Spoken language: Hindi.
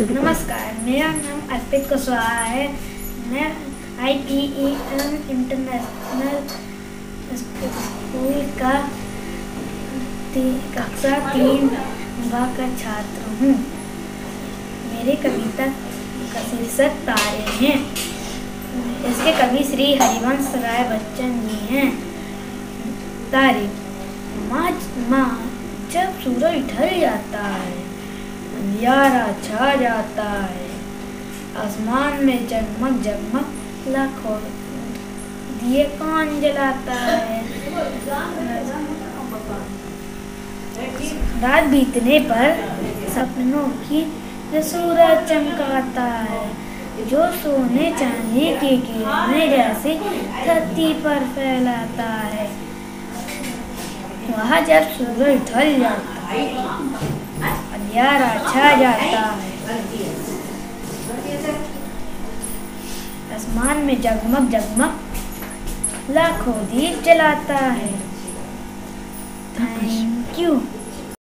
नमस्कार। मेरा नाम अर्पित कुशवाहा है। मैं I P E M international school का कक्षा तीन का छात्र हूँ। मेरी कविता का शीर्षक तारे हैं। इसके कवि श्री हरिवंश राय बच्चन जी हैं। तारे, माँ माँ, जब सूरज ढल जाता है अंधियारा छा जाता है। आसमान में जगमग जगमग लाखों दिए कौन जलाता है। रात बीतने पर सपनों की सूरज चमकाता है। जो सोने चांदी की किरणें जैसे धरती पर फैलाता है। वहाँ जब सूरज ढल जाता है अंधियारा अच्छा जाता है। आसमान में जगमग जगमग लाखों दीप जलाता है। Thank you